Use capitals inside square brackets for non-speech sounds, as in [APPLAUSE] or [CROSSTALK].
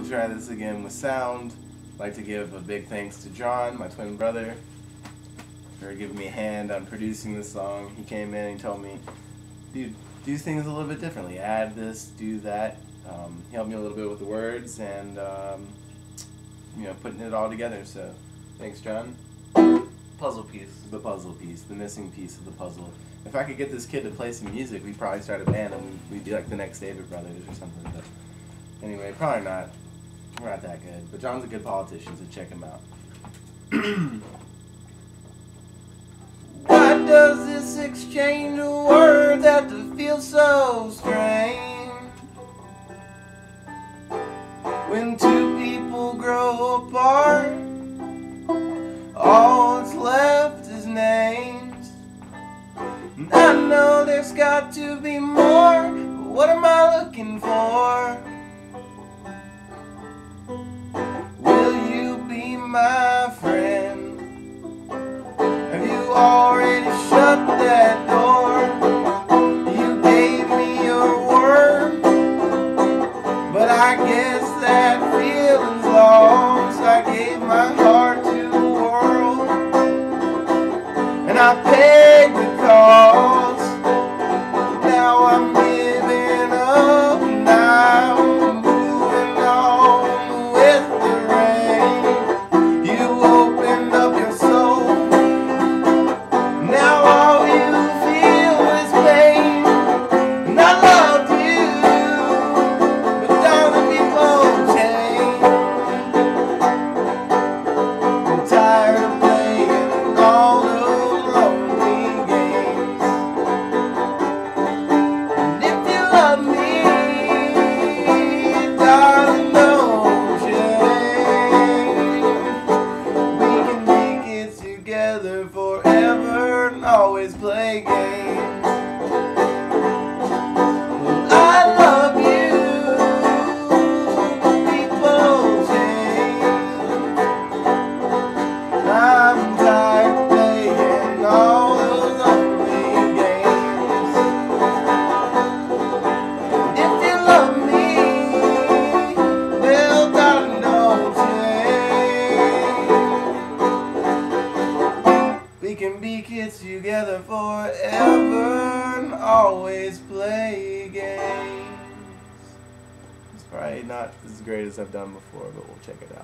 We'll try this again with sound. I'd like to give a big thanks to John, my twin brother, for giving me a hand on producing this song. He came in and told me, dude, do things a little bit differently. Add this, do that. Um, he helped me a little bit with the words and, um, you know, putting it all together. So, thanks, John. Puzzle piece. The puzzle piece, the missing piece of the puzzle. If I could get this kid to play some music, we'd probably start a band and we'd be like the next Avett Brothers or something. But anyway, probably not. We're not that good. But John's a good politician, so check him out. [CLEARS THROAT] Why does this exchange of words have to feel so strange? When two people grow apart, all that's left is names. And I know there's got to be more, but what am I looking for? Already shut that door? You gave me your word, but I guess that feeling's lost. I gave my heart to the world, and I paid together forever and always play games. Be kids together forever and always play games. It's probably not as great as I've done before, but we'll check it out.